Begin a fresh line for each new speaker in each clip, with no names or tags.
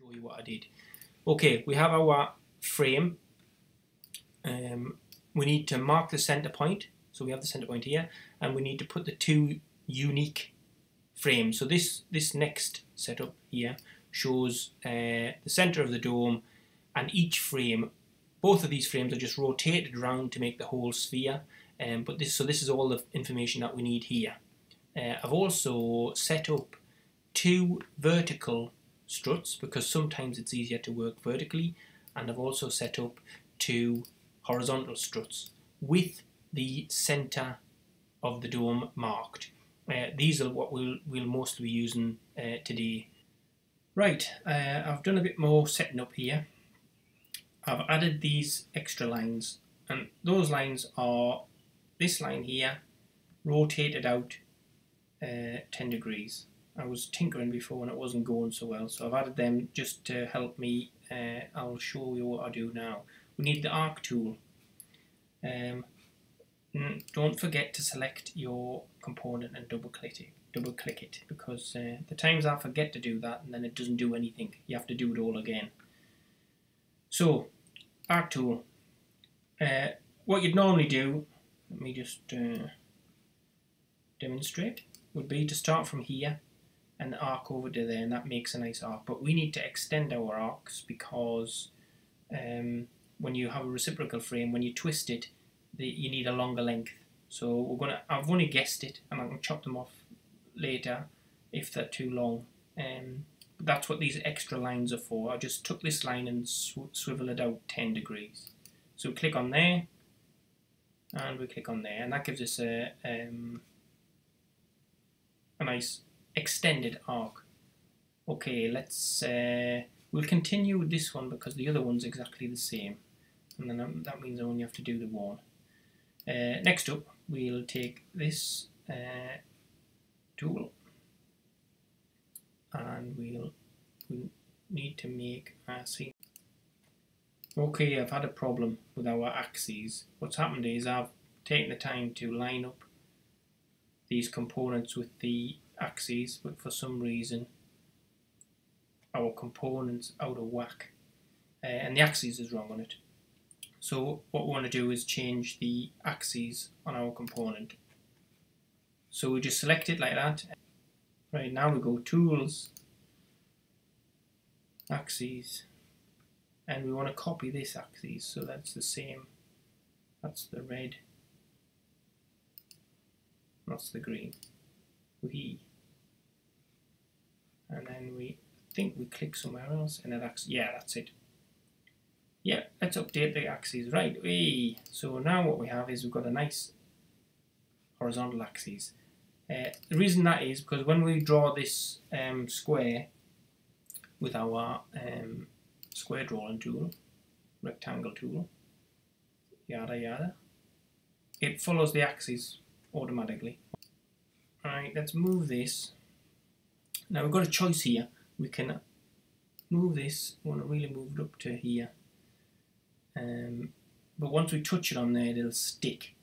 show you what I did. Okay, we have our frame. Um, we need to mark the center point. So we have the center point here, and we need to put the two unique frames. So this this next setup here shows uh, the center of the dome, and each frame. Both of these frames are just rotated around to make the whole sphere. Um, but this so this is all the information that we need here. Uh, I've also set up two vertical struts because sometimes it's easier to work vertically and I've also set up two horizontal struts with the center of the dome marked. Uh, these are what we'll, we'll mostly be using uh, today. Right, uh, I've done a bit more setting up here. I've added these extra lines and those lines are this line here rotated out uh, 10 degrees I was tinkering before and it wasn't going so well. So I've added them just to help me uh, I'll show you what I do now. We need the arc tool. Um, don't forget to select your component and double click it double click it because uh, the times I forget to do that and then it doesn't do anything. You have to do it all again. So arc tool. Uh, what you'd normally do let me just uh, demonstrate would be to start from here and arc over to there and that makes a nice arc. But we need to extend our arcs because um, when you have a reciprocal frame when you twist it the, you need a longer length. So we're gonna I've only guessed it and I'm gonna chop them off later if they're too long. Um, that's what these extra lines are for. I just took this line and sw swivel it out 10 degrees. So click on there and we click on there and that gives us a, um, a nice extended arc. Okay, let's, uh, we'll continue with this one because the other one's exactly the same. And then um, that means I only have to do the one. Uh, next up, we'll take this uh, tool and we'll, we'll need to make a scene. Okay, I've had a problem with our axes. What's happened is I've taken the time to line up these components with the axes but for some reason our components out of whack. Uh, and the axes is wrong on it. So what we want to do is change the axes on our component. So we just select it like that. Right now we go tools axes and we want to copy this axis so that's the same. That's the red. That's the green. We and then we think we click somewhere else and it actually yeah that's it. Yeah let's update the axes. Right so now what we have is we've got a nice horizontal axis. Uh, the reason that is because when we draw this um, square with our um, square drawing tool rectangle tool yada yada it follows the axis automatically. Alright, let's move this now we've got a choice here. We can move this, we want to really move it up to here. Um, but once we touch it on there, it'll stick.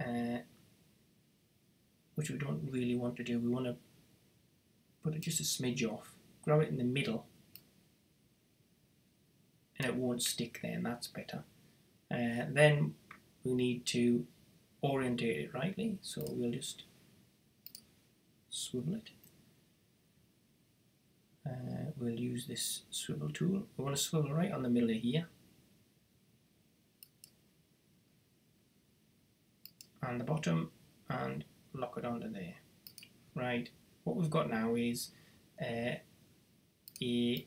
Uh, which we don't really want to do. We want to put it just a smidge off. Grab it in the middle. And it won't stick there, and that's better. Uh, then we need to orientate it rightly. So we'll just swivel it uh, we'll use this swivel tool. We want to swivel right on the middle here. And the bottom and lock it onto there. Right, what we've got now is uh, a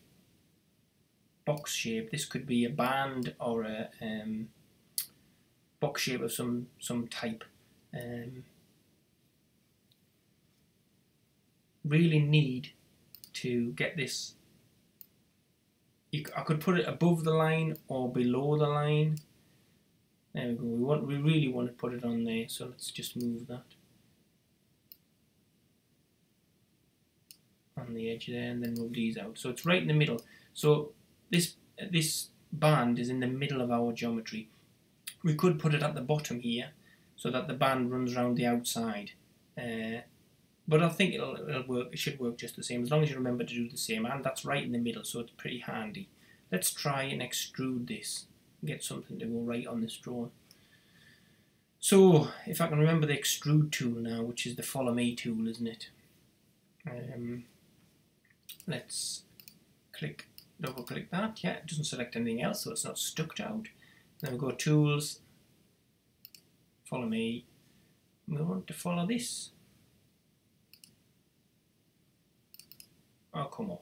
box shape. This could be a band or a um, box shape of some, some type. Um, really need to get this. I could put it above the line or below the line. There we go. We want we really want to put it on there so let's just move that. On the edge there and then move these out. So it's right in the middle. So this this band is in the middle of our geometry. We could put it at the bottom here so that the band runs around the outside uh, but I think it'll, it'll work. It should work just the same as long as you remember to do the same. And that's right in the middle, so it's pretty handy. Let's try and extrude this. Get something to go right on this drawing. So if I can remember the extrude tool now, which is the follow me tool, isn't it? Um, let's click, double click that. Yeah, it doesn't select anything else, so it's not stuck out. Then we go tools, follow me. We want to follow this. Oh, come on.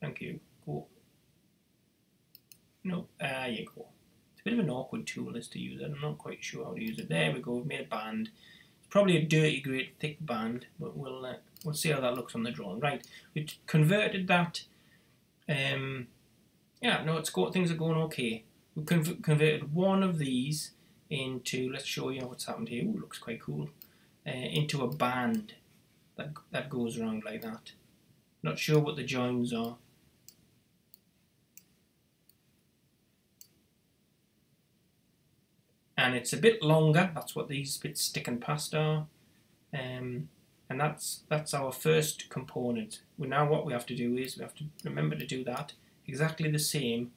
Thank you. Go. No, there you go. It's a bit of an awkward tool as to use it. I'm not quite sure how to use it. There we go. We've made a band. It's probably a dirty, great, thick band, but we'll uh, we'll see how that looks on the drawing. Right, we converted that. Um, yeah, no, it's got things are going okay. We conv converted one of these into. Let's show you what's happened here. Ooh, looks quite cool. Uh, into a band that that goes around like that. Not sure what the joins are. And it's a bit longer, that's what these bits sticking past are. Um, and that's that's our first component. Well, now what we have to do is we have to remember to do that exactly the same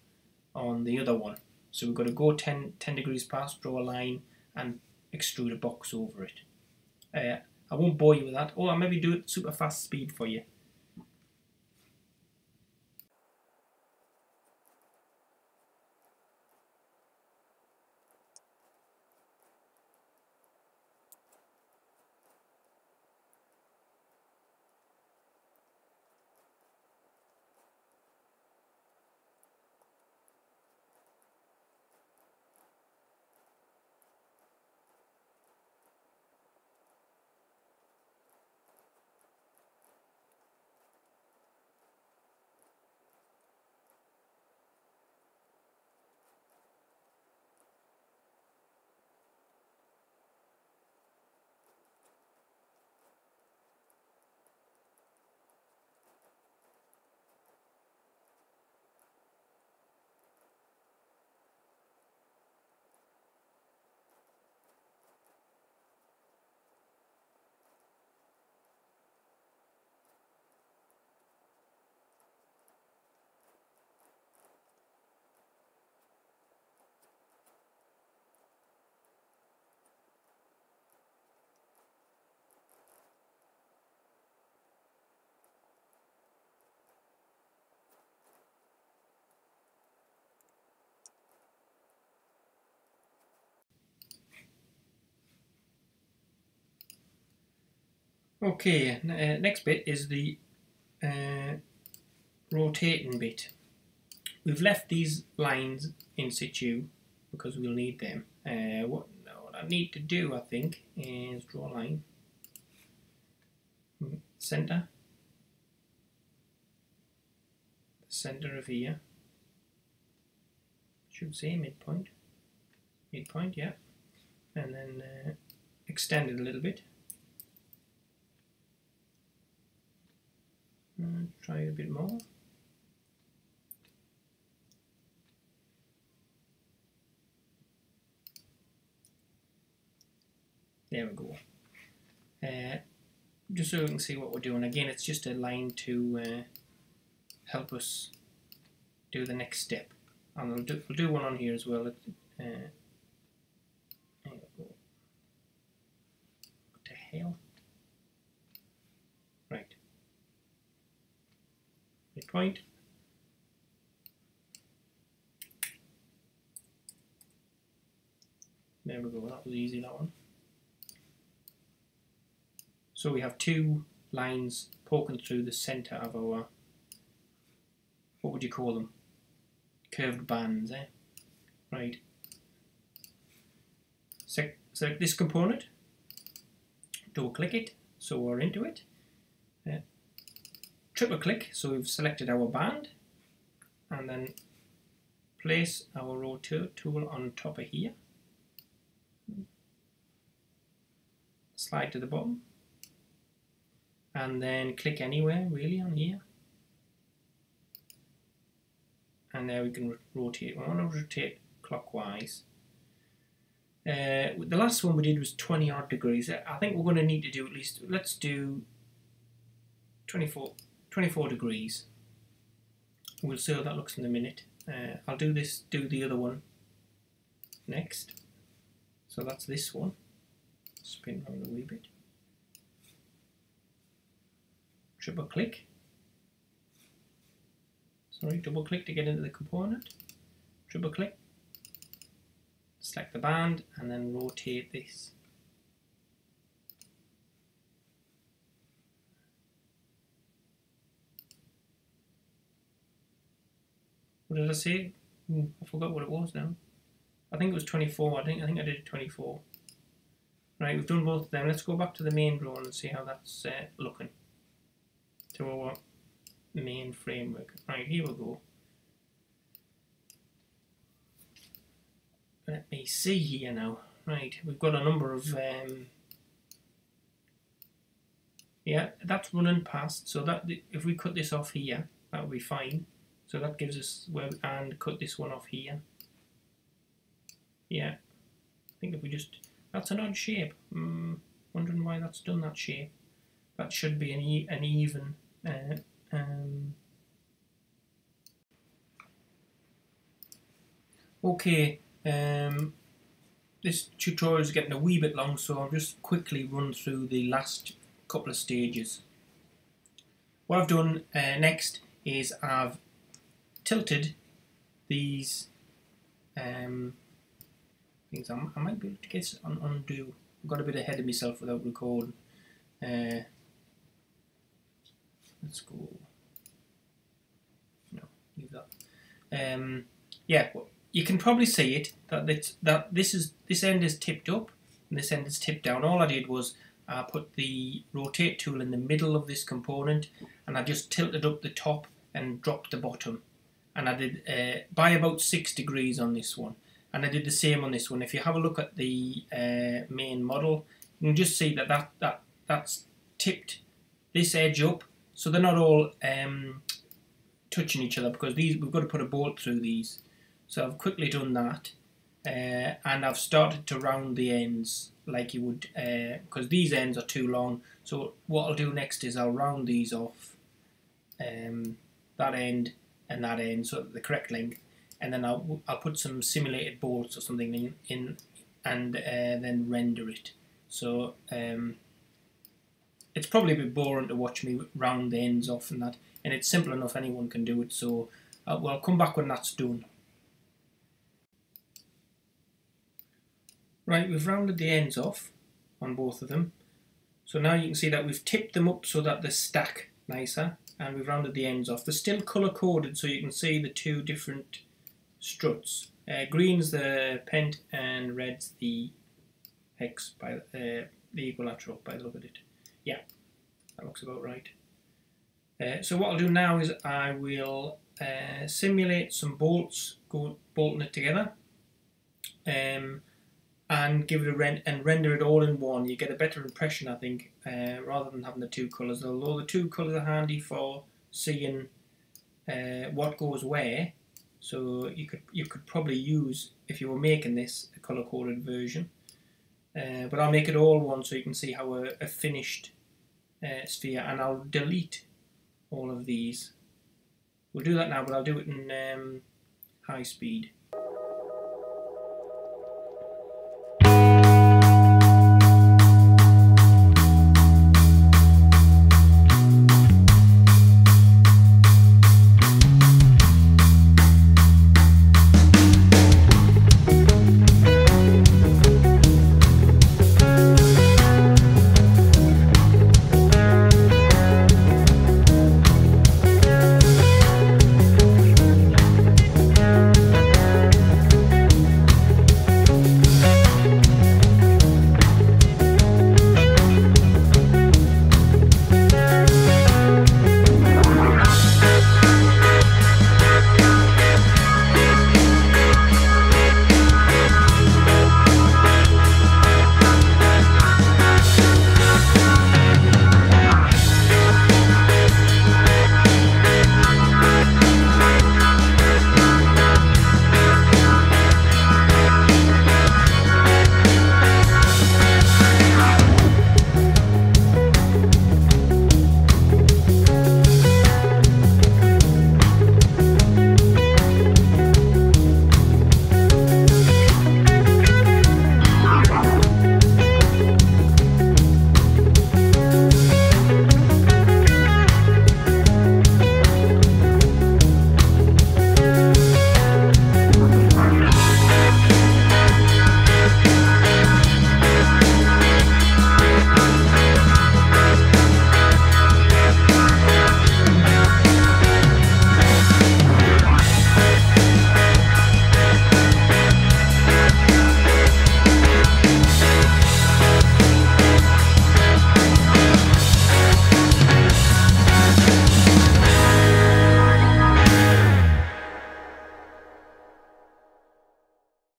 on the other one. So we've got to go 10, 10 degrees past, draw a line and extrude a box over it. Uh, I won't bore you with that. Or I'll maybe do it super fast speed for you. Okay, uh, next bit is the uh, rotating bit. We've left these lines in situ because we'll need them. Uh, what, what I need to do, I think, is draw a line. Center. The center of here. Should say midpoint. Midpoint, yeah. And then uh, extend it a little bit. Uh, try a bit more. There we go. Uh, just so we can see what we're doing. Again, it's just a line to uh, help us do the next step. And we'll do, we'll do one on here as well. Uh, what the hell? Midpoint. There we go, that was easy, that one. So we have two lines poking through the centre of our, what would you call them? Curved bands, eh? Right. select this component, double click it, so we're into it. Uh, triple click so we've selected our band and then place our rotate tool on top of here. Slide to the bottom. And then click anywhere really on here. And there we can rotate. We want to rotate clockwise. Uh, the last one we did was 20 odd degrees. I think we're going to need to do at least, let's do 24, 24 degrees. We'll see how that looks in a minute. Uh, I'll do this, do the other one next. So that's this one. Spin around a wee bit. Triple click. Sorry, double click to get into the component. Triple click. Select the band and then rotate this. What did I say? I forgot what it was now. I think it was 24. I think I think I did 24. Right, we've done both of them. Let's go back to the main drone and see how that's uh, looking. To our main framework. Right, here we go. Let me see here now. Right, we've got a number of um, yeah, that's running past. So that if we cut this off here, that would be fine. So that gives us where and cut this one off here. Yeah, I think if we just that's an odd shape. Mm, wondering why that's done that shape. That should be an, e an even. Uh, um, okay, um, this tutorial is getting a wee bit long, so I'll just quickly run through the last couple of stages. What I've done uh, next is I've tilted these um, things. I, I might be able to get un undo. I've got a bit ahead of myself without recording. Uh, let's go. No, leave that. Um, yeah, you can probably see it that this, that this is this end is tipped up and this end is tipped down. All I did was I put the rotate tool in the middle of this component and I just tilted up the top and dropped the bottom and I did uh, by about six degrees on this one. And I did the same on this one. If you have a look at the uh, main model you can just see that, that, that that's tipped this edge up. So they're not all um, touching each other because these we've got to put a bolt through these. So I've quickly done that uh, and I've started to round the ends like you would because uh, these ends are too long. So what I'll do next is I'll round these off um, that end and that end so the correct length and then I'll, I'll put some simulated bolts or something in, in and uh, then render it. So um, it's probably a bit boring to watch me round the ends off and that and it's simple enough anyone can do it so uh, well, I'll come back when that's done. Right, we've rounded the ends off on both of them. So now you can see that we've tipped them up so that they stack nicer and we've rounded the ends off. They're still colour coded so you can see the two different struts. Uh, green's the pent and red's the hex by uh, the equilateral by the look of it. Yeah, that looks about right. Uh, so what I'll do now is I will uh, simulate some bolts, go bolting it together. Um, and give it a rent and render it all in one. You get a better impression, I think, uh, rather than having the two colours. Although the two colours are handy for seeing uh, what goes where. So you could you could probably use if you were making this a colour coded version. Uh, but I'll make it all one so you can see how a, a finished uh, sphere and I'll delete all of these. We'll do that now, but I'll do it in um, high speed.